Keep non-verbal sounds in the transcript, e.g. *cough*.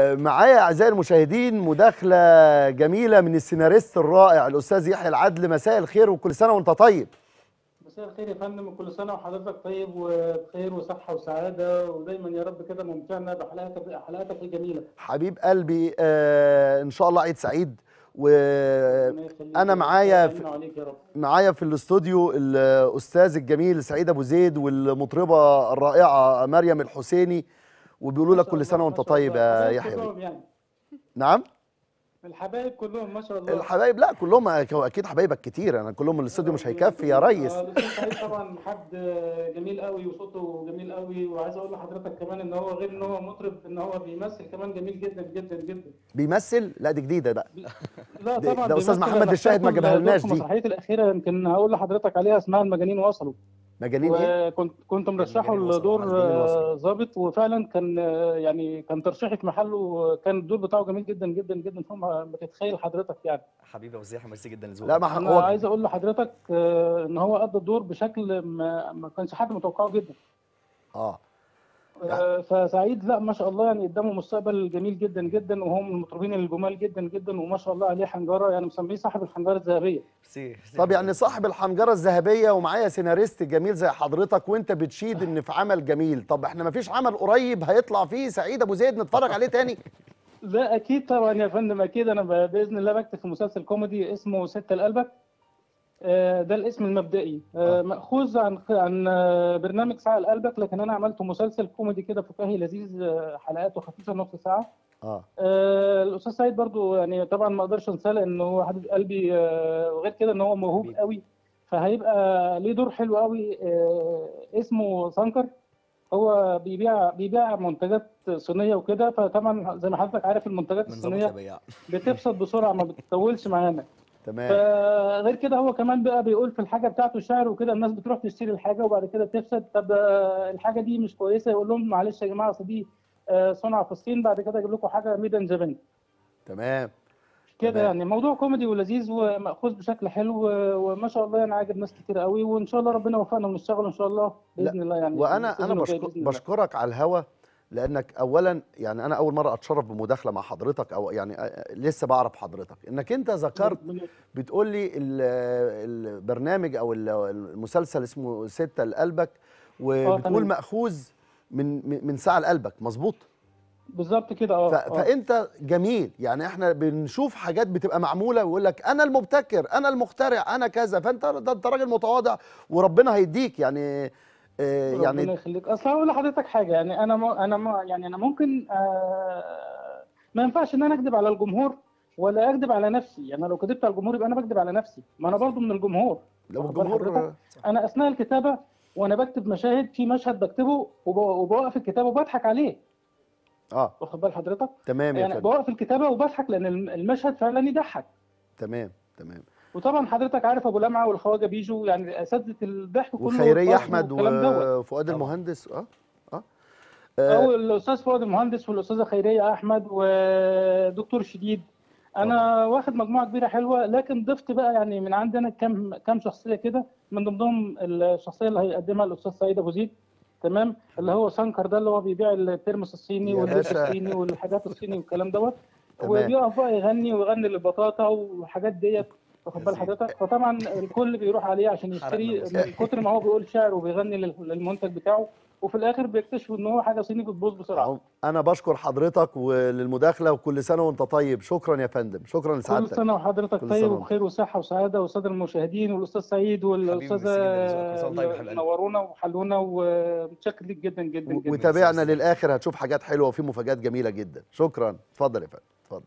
معايا أعزائي المشاهدين مداخلة جميلة من السيناريست الرائع الأستاذ يحيى العدل. مساء الخير وكل سنة وأنت طيب. مساء الخير يا فندم وكل سنة وحضرتك طيب وبخير وصحة وسعادة. ودايما يا رب كده ممتعنا بحلقاتك حلقاتك الجميلة. حبيب قلبي آه إن شاء الله عيد سعيد. وأنا. معايا في معايا في الاستوديو الأستاذ الجميل سعيد أبو زيد والمطربة الرائعة مريم الحسيني. وبيقولوا لك كل سنة وأنت طيب. يا يحيى. يعني. نعم؟ الحبايب كلهم ما شاء الله. الحبايب لا كلهم أكيد حبايبك كتير. أنا كلهم الاستوديو مش هيكفي يا ريس. آه، سعيد طبعا حد جميل قوي وصوته جميل قوي. وعايز أقول لحضرتك كمان إن هو غير إن هو مطرب إن هو بيمثل كمان جميل جدا جدا جدا. بيمثل؟ لا دي جديدة بقى. لا طبعا ده بيمثل. محمد الشاهد ما جابها لناش دي. في مسرحيتي الأخيرة يمكن هقول لحضرتك عليها اسمها المجانين وصلوا. مجانين إيه؟ كنت مرشحه المجانين وصلوا، لدور ظابط وفعلا كان يعني كان ترشيحي في محله كان الدور بتاعه جميل جدا جدا جدا فوق ما تتخيل حضرتك يعني. حبيبي أبو زيح ميرسي جدا لذوقك. لا ما أنا هو عايز أقول لحضرتك آه، إن هو أدى الدور بشكل ما, ما كانش حد متوقعه جدا. آه آه، فسعيد لا ما شاء الله يعني قدامه مستقبل جميل جدا جدا وهو من المطربين الجمال جدا جدا وما شاء الله عليه حنجرة يعني مسميه صاحب الحنجرة الذهبية. طب. يعني صاحب الحنجرة الذهبية ومعايا سيناريست جميل زي حضرتك وانت بتشيد ان في عمل جميل. طب إحنا ما فيش عمل قريب هيطلع فيه سعيد أبو زيد نتفرج عليه تاني؟ *laughs* لا أكيد طبعا يا فندم أكيد. أنا بإذن الله بكتب في مسلسل كوميدي اسمه ستة لقلبك آه، ده الاسم المبدئي. آه، آه. مأخوذ عن عن آه، برنامج ساعة لقلبك لكن أنا عملته مسلسل كوميدي كده فكاهي لذيذ آه، حلقاته خفيفة نص ساعة. آه. آه، الأستاذ سعيد برضو يعني طبعا ما أقدرش أنساه لأن هو حبيب قلبي آه، وغير كده إن هو موهوب. قوي. فهيبقى ليه دور حلو قوي آه، اسمه سانكر. هو بيبيع بيبيع منتجات صينية وكده. فطبعا زي ما حضرتك عارف المنتجات الصينية بتفسد بسرعة ما بتطولش معانا. *laughs* تمام. فغير كده هو كمان بقى بيقول في الحاجة بتاعته شعر وكده الناس بتروح تشتري الحاجة وبعد كده بتفسد طب آه، الحاجة دي مش كويسة يقول لهم معلش يا جماعة أصل دي آه، صنع في الصين بعد كده أجيب لكم حاجة ميدن جابان تمام. كده. يعني. موضوع كوميدي ولذيذ ومأخوذ بشكل حلو وما شاء الله يعني عاجب ناس كتير قوي وإن شاء الله ربنا يوفقنا ونشتغل إن شاء الله بإذن الله يعني وأنا أنا بشكر. بشكرك على الهوا لأنك اولا يعني أنا أول مرة أتشرف بمداخلة مع حضرتك أو يعني آه، لسه بعرف حضرتك. إنك أنت ذكرت بتقول لي ال- البرنامج أو ال- المسلسل اسمه ستة لقلبك وبتقول تمام. مأخوذ من من ساعة لقلبك. مظبوط؟ بالظبط كده آه آه. فأنت جميل. يعني إحنا بنشوف حاجات بتبقى معمولة ويقول لك أنا المبتكر أنا المخترع أنا كذا. فأنت ده أنت راجل متواضع وربنا هيديك. يعني آه ربنا يعني يخليك. أصل هقول لحضرتك حاجة يعني أنا ما أنا ما يعني أنا ممكن آه ما ينفعش إن أنا أكذب على الجمهور ولا أكذب على نفسي. يعني لو كذبت على الجمهور يبقى أنا بكذب على نفسي. ما أنا برضو من الجمهور. لو الجمهور حضرتك؟ أنا أثناء الكتابة وأنا بكتب مشاهد في مشهد بكتبه وب- وبوقف الكتابة وبضحك عليه. آه. واخد بال حضرتك؟ تمام يا يعني فندم. بوقف الكتابة وبضحك لأن الم- المشهد فعلا يضحك. تمام تمام. وطبعا حضرتك عارف أبو لمعة والخواجة بيجو يعني أساتذة الضحك كله وخيريه أحمد. وفؤاد. المهندس. آه آه, أو آه. الأستاذ فؤاد المهندس والأستاذة خيرية أحمد ودكتور شديد. أنا واخد مجموعة كبيرة حلوة لكن ضفت بقى يعني من عندنا كم كم شخصية كده من ضمنهم الشخصية اللي هيقدمها الأستاذ سعيد أبو زيد. تمام؟ اللي هو سانكر ده اللي هو بيبيع الترمس الصيني واللبس. الصيني والحاجات الصيني والكلام دوت. وبيقف بقى يغني ويغني للبطاطا والحاجات ديت. واخد بال. حضرتك. فطبعا الكل بيروح عليه عشان يشتري. من كتر ما هو بيقول شعر وبيغني لل- للمنتج بتاعه وفي الآخر بيكتشفوا إن هو حاجة صيني بتبوظ بسرعة. أنا بشكر حضرتك وللمداخلة وكل سنة وأنت طيب. شكرا يا فندم. شكرا كل لسعادتك. سنة وحضرتك كل طيب وبخير وصحة وسعادة. والساده المشاهدين والأستاذ سعيد والأستاذة. كل. نورونا وحلونا. ومتشكر ليك جدا جدا جدا وتابعنا. للآخر. هتشوف حاجات حلوة وفي مفاجآت جميلة جدا. شكرا. اتفضل يا فندم. اتفضل.